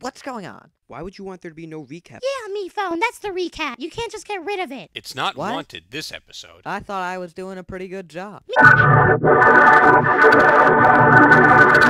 What's going on? Why would you want there to be no recap? Yeah, me phone. That's the recap. You can't just get rid of it. It's not What? wanted this episode. I thought I was doing a pretty good job. Me-